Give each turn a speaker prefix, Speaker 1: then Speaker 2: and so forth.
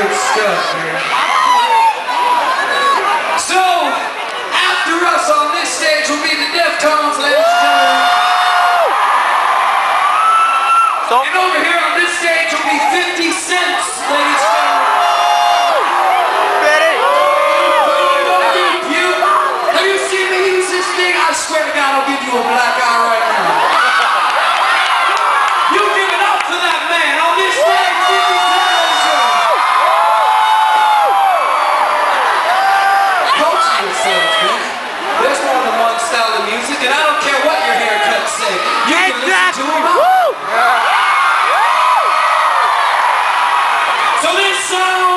Speaker 1: good stuff, man. So, after us on this stage will be the Deftones, ladies and gentlemen. And over here on this stage will be 50 cents, ladies and gentlemen. You, have you seen me use this thing? I swear to God, I'll give you a black So